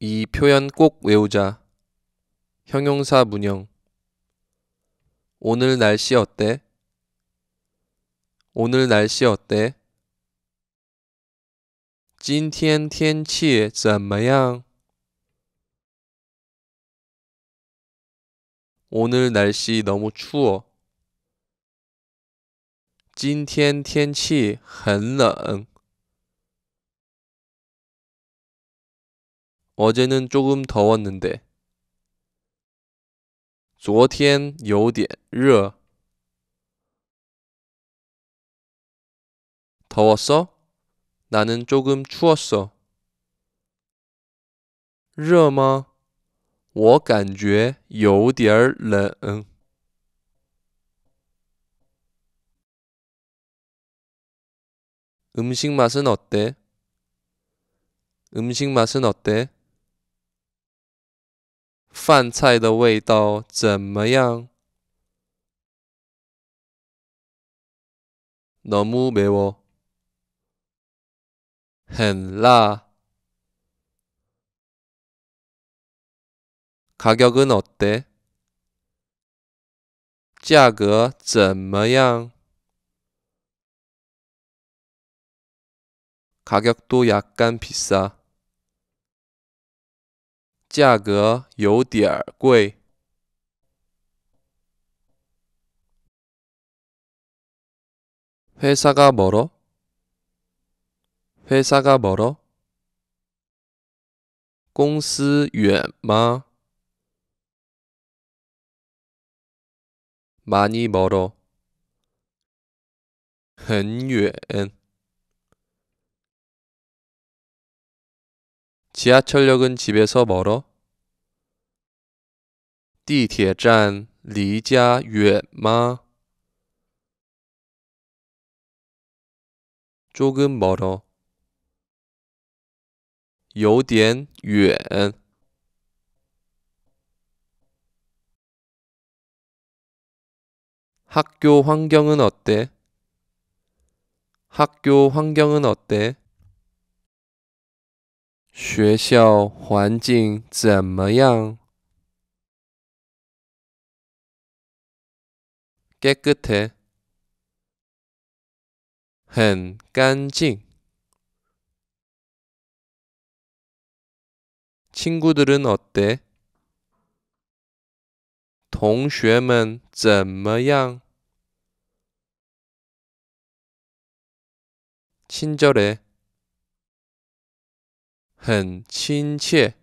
이 표현 꼭 외우자. 형용사 문형. 오늘 날씨 어때? 오늘 날씨 어때? 今天天气怎么样? 오늘 날씨 너무 추워. 今天天气很冷. 어제는 조금 더웠는데. 昨天有点热. 더웠어? 나는 조금 추웠어. 热吗?我感觉有点冷。 음식 맛은 어때? 음식 맛은 어때? 饭菜的味道怎么样? 너무 매워. 很辣. 가격은 어때? 价格怎么样? 가격도 약간 비싸. 价格有点贵. 회사가 멀어? 회사가 멀어? 公司远吗? 많이 멀어. 很远. 지하철역은 집에서 멀어? 地铁站离家远吗? 조금 멀어. 有点远. 학교 환경은 어때? 학교 환경은 어때? 学校环境怎么样? 깨끗해. 很干净. 친구들은 어때? 同学们怎么样? 친절해. 很亲切。